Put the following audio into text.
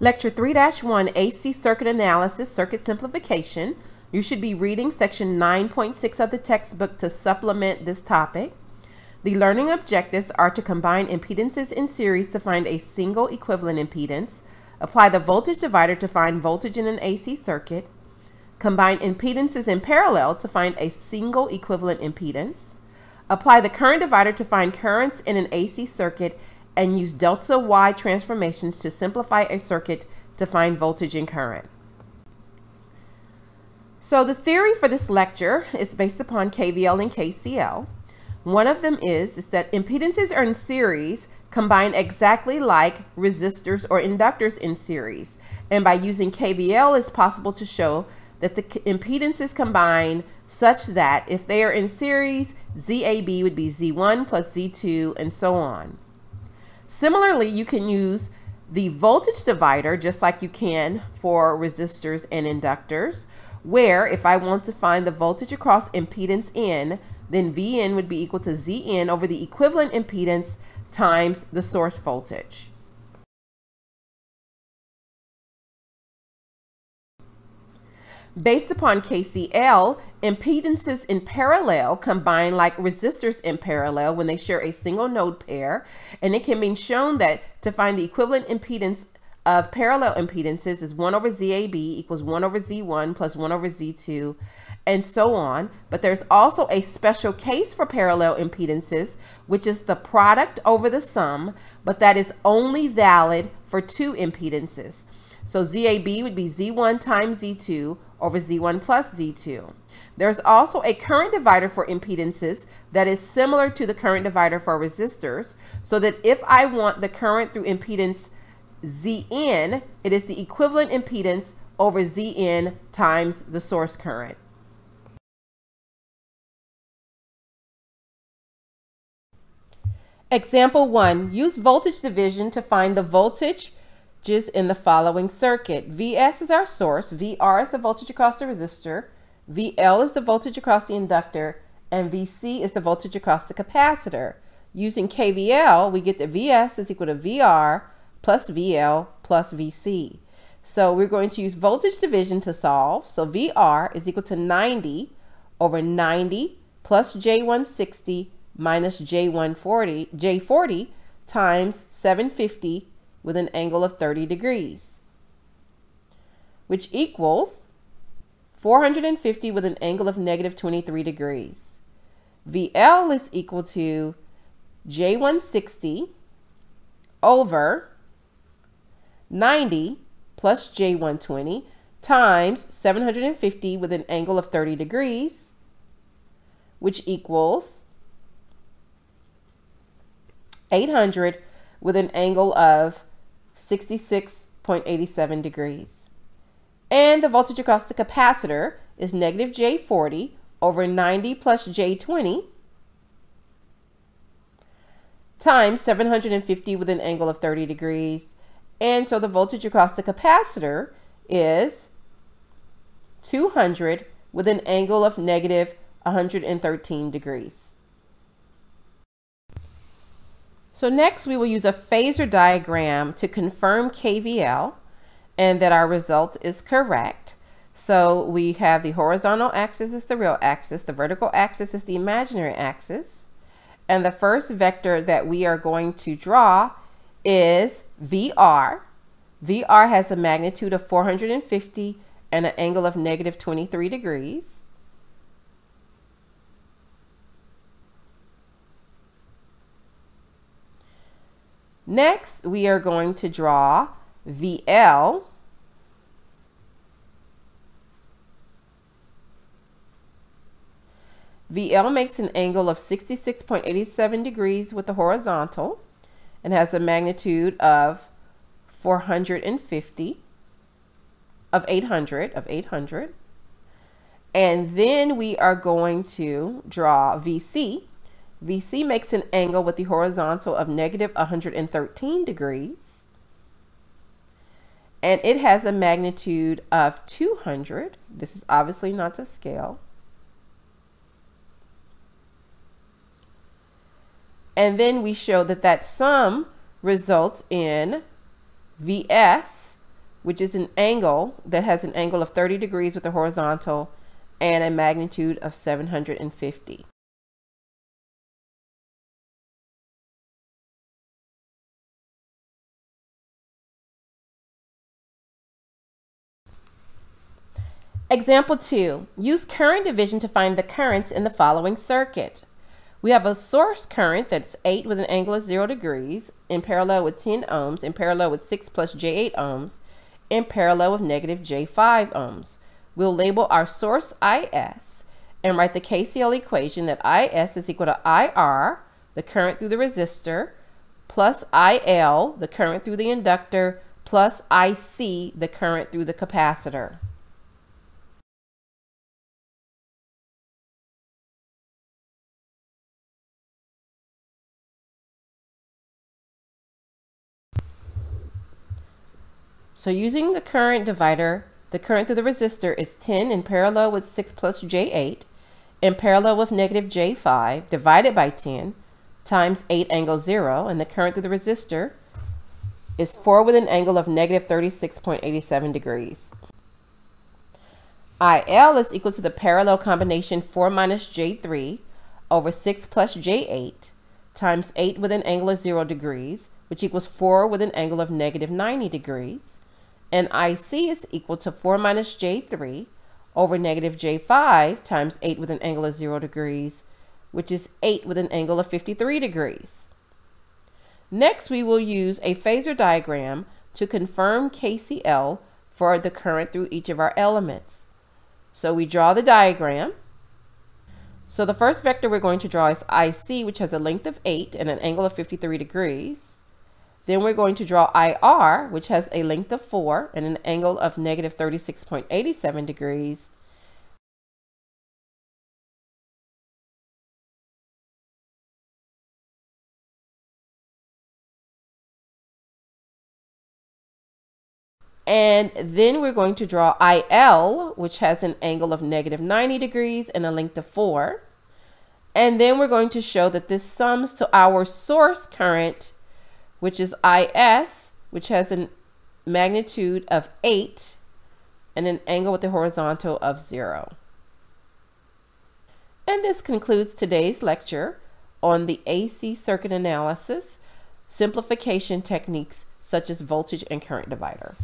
Lecture 3-1 AC Circuit Analysis, Circuit Simplification. You should be reading section 9.6 of the textbook to supplement this topic. The learning objectives are to combine impedances in series to find a single equivalent impedance, apply the voltage divider to find voltage in an AC circuit, combine impedances in parallel to find a single equivalent impedance, apply the current divider to find currents in an AC circuit and use delta Y transformations to simplify a circuit to find voltage and current. So the theory for this lecture is based upon KVL and KCL. One of them is, is that impedances are in series combine exactly like resistors or inductors in series. And by using KVL, it's possible to show that the impedances combine such that if they are in series, ZAB would be Z1 plus Z2 and so on. Similarly, you can use the voltage divider just like you can for resistors and inductors, where if I want to find the voltage across impedance N, then Vn would be equal to Zn over the equivalent impedance times the source voltage. Based upon KCL, impedances in parallel combine like resistors in parallel when they share a single node pair. And it can be shown that to find the equivalent impedance of parallel impedances is 1 over ZAB equals 1 over Z1 plus 1 over Z2 and so on. But there's also a special case for parallel impedances, which is the product over the sum, but that is only valid for two impedances. So ZAB would be Z1 times Z2 over Z1 plus Z2. There's also a current divider for impedances that is similar to the current divider for resistors, so that if I want the current through impedance Zn, it is the equivalent impedance over Zn times the source current. Example 1. Use voltage division to find the voltage in the following circuit. Vs is our source, Vr is the voltage across the resistor, VL is the voltage across the inductor, and Vc is the voltage across the capacitor. Using KVL, we get that Vs is equal to Vr plus VL plus Vc. So we're going to use voltage division to solve. So Vr is equal to 90 over 90 plus J160 minus J140, J40 times 750 with an angle of 30 degrees, which equals 450 with an angle of negative 23 degrees. VL is equal to J160 over 90 plus J120 times 750 with an angle of 30 degrees, which equals 800 with an angle of 66.87 degrees. And the voltage across the capacitor is negative J40 over 90 plus J20 times 750 with an angle of 30 degrees. And so the voltage across the capacitor is 200 with an angle of negative 113 degrees. So next we will use a phasor diagram to confirm KVL and that our result is correct. So we have the horizontal axis is the real axis, the vertical axis is the imaginary axis, and the first vector that we are going to draw is VR. VR has a magnitude of 450 and an angle of negative 23 degrees. Next, we are going to draw VL. VL makes an angle of 66.87 degrees with the horizontal and has a magnitude of 450 of 800 of 800 and then we are going to draw VC VC makes an angle with the horizontal of negative 113 degrees. And it has a magnitude of 200. This is obviously not to scale. And then we show that that sum results in VS which is an angle that has an angle of 30 degrees with the horizontal and a magnitude of 750. Example 2. Use current division to find the currents in the following circuit. We have a source current that's 8 with an angle of 0 degrees, in parallel with 10 ohms, in parallel with 6 plus J8 ohms, in parallel with negative J5 ohms. We'll label our source IS and write the KCL equation that IS is equal to IR, the current through the resistor, plus IL, the current through the inductor, plus IC, the current through the capacitor. So using the current divider, the current through the resistor is 10 in parallel with 6 plus J8 in parallel with negative J5 divided by 10 times 8 angle 0 and the current through the resistor is 4 with an angle of negative 36.87 degrees. IL is equal to the parallel combination 4 minus J3 over 6 plus J8 times 8 with an angle of 0 degrees, which equals 4 with an angle of negative 90 degrees and IC is equal to 4 minus J3 over negative J5 times 8 with an angle of 0 degrees, which is 8 with an angle of 53 degrees. Next, we will use a phasor diagram to confirm KCL for the current through each of our elements. So we draw the diagram. So the first vector we're going to draw is IC, which has a length of 8 and an angle of 53 degrees. Then we're going to draw IR, which has a length of 4 and an angle of negative 36.87 degrees. And then we're going to draw IL, which has an angle of negative 90 degrees and a length of 4. And then we're going to show that this sums to our source current which is IS, which has a magnitude of 8 and an angle with the horizontal of 0. And this concludes today's lecture on the AC circuit analysis, simplification techniques such as voltage and current divider.